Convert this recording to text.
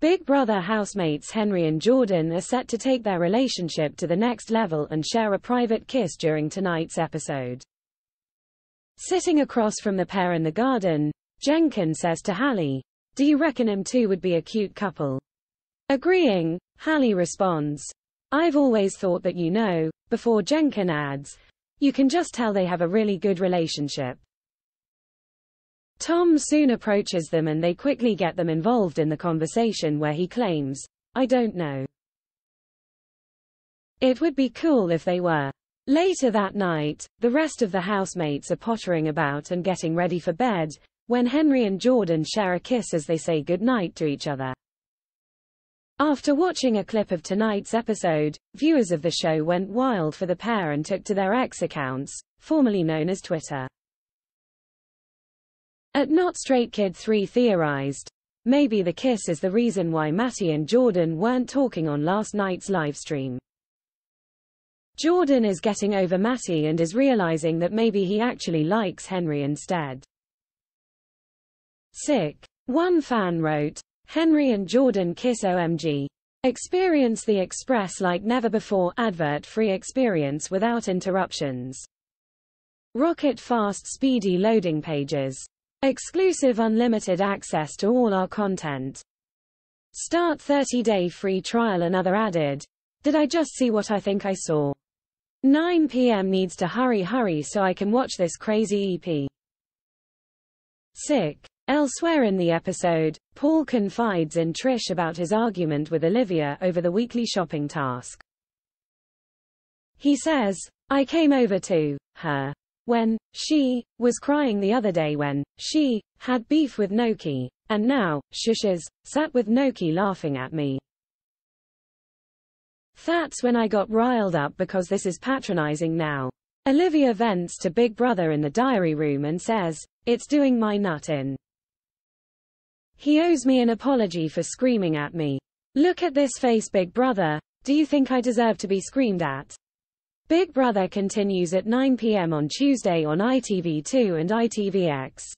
Big Brother housemates Henry and Jordan are set to take their relationship to the next level and share a private kiss during tonight's episode. Sitting across from the pair in the garden, Jenkin says to Hallie, Do you reckon them two would be a cute couple? Agreeing, Hallie responds, I've always thought that you know, before Jenkin adds, You can just tell they have a really good relationship. Tom soon approaches them and they quickly get them involved in the conversation where he claims, I don't know. It would be cool if they were. Later that night, the rest of the housemates are pottering about and getting ready for bed, when Henry and Jordan share a kiss as they say goodnight to each other. After watching a clip of tonight's episode, viewers of the show went wild for the pair and took to their X accounts, formerly known as Twitter. At Not Straight Kid 3 theorized, maybe the kiss is the reason why Matty and Jordan weren't talking on last night's livestream. Jordan is getting over Matty and is realizing that maybe he actually likes Henry instead. Sick. One fan wrote, Henry and Jordan kiss OMG. Experience the Express like never before advert-free experience without interruptions. Rocket fast speedy loading pages. Exclusive unlimited access to all our content. Start 30-day free trial Another added. Did I just see what I think I saw? 9 p.m. needs to hurry hurry so I can watch this crazy EP. Sick. Elsewhere in the episode, Paul confides in Trish about his argument with Olivia over the weekly shopping task. He says, I came over to her when she was crying the other day when she had beef with Noky, and now shushes sat with Noky laughing at me. That's when I got riled up because this is patronizing now. Olivia vents to Big Brother in the diary room and says, It's doing my nut in. He owes me an apology for screaming at me. Look at this face Big Brother, do you think I deserve to be screamed at? Big Brother continues at 9 p.m. on Tuesday on ITV2 and ITVX.